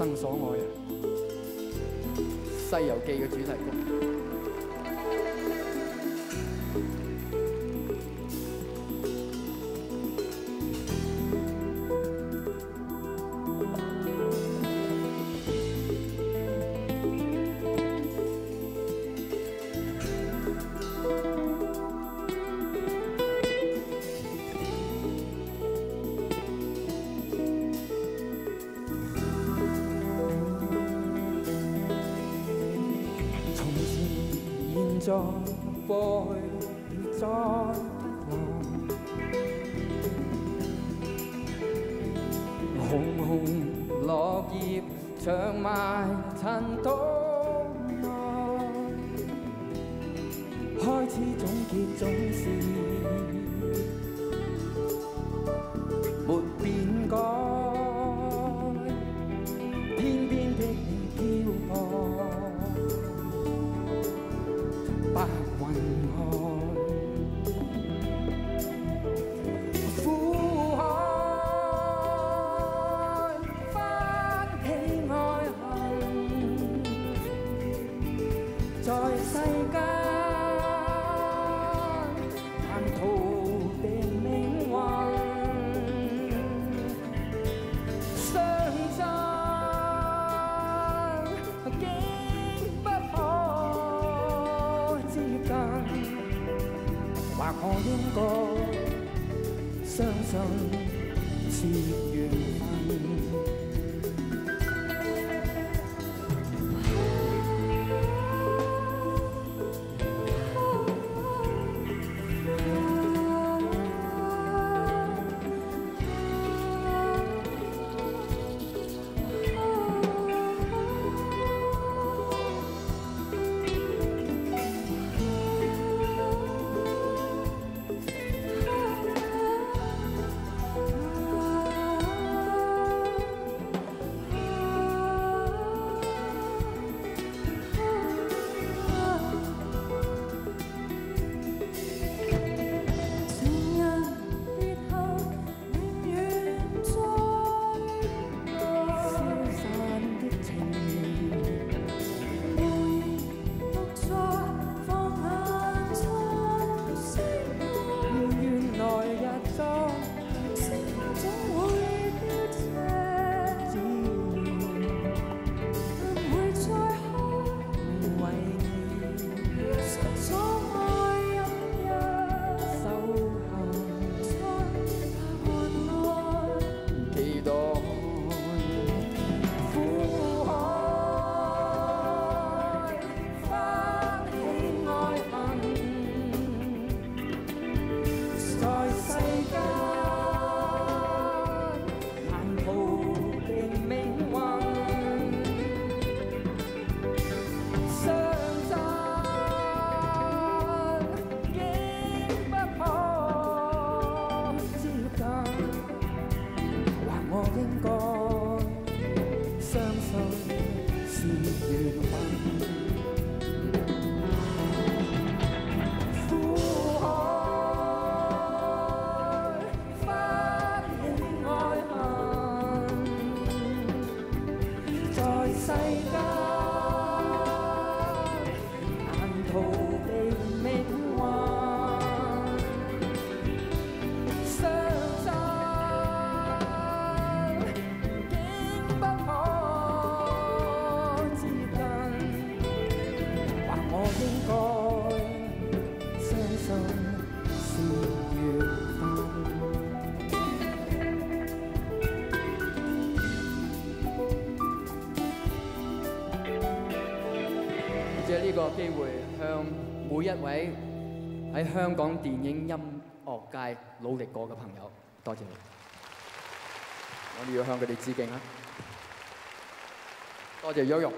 生所爱啊，《西游记》嘅主题曲。在、過去，再不來。紅紅落葉長埋尘土內，開始總結總是 와. 我应该相信是缘分。借呢個機會向每一位喺香港電影音樂界努力過嘅朋友，多謝你。我哋要向佢哋致敬啦！多謝 Yoyo。